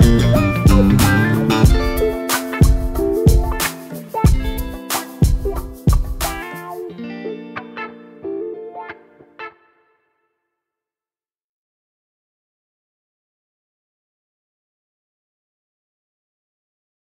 Bye.